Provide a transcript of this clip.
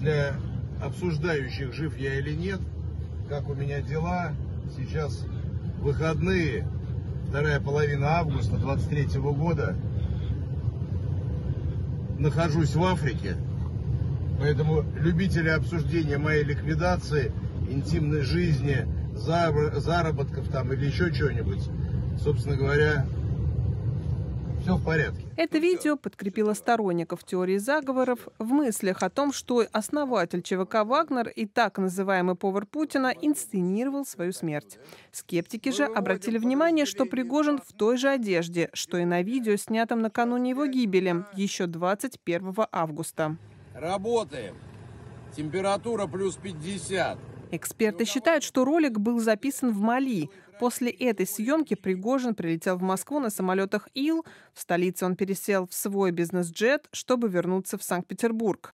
для обсуждающих, жив я или нет, как у меня дела. Сейчас выходные, вторая половина августа 23 года. Нахожусь в Африке, поэтому любители обсуждения моей ликвидации, интимной жизни, заработков там или еще чего-нибудь, собственно говоря, все в порядке. Это видео подкрепило сторонников теории заговоров в мыслях о том, что основатель ЧВК «Вагнер» и так называемый повар Путина инсценировал свою смерть. Скептики же обратили внимание, что Пригожин в той же одежде, что и на видео, снятом накануне его гибели, еще 21 августа. Работаем. Температура плюс 50. Эксперты считают, что ролик был записан в Мали. После этой съемки Пригожин прилетел в Москву на самолетах Ил. В столице он пересел в свой бизнес-джет, чтобы вернуться в Санкт-Петербург.